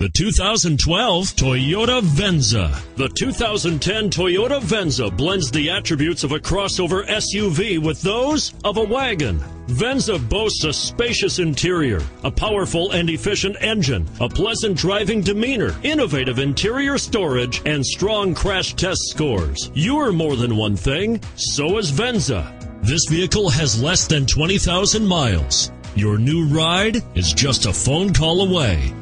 The 2012 Toyota Venza. The 2010 Toyota Venza blends the attributes of a crossover SUV with those of a wagon. Venza boasts a spacious interior, a powerful and efficient engine, a pleasant driving demeanor, innovative interior storage, and strong crash test scores. You're more than one thing, so is Venza. This vehicle has less than 20,000 miles. Your new ride is just a phone call away.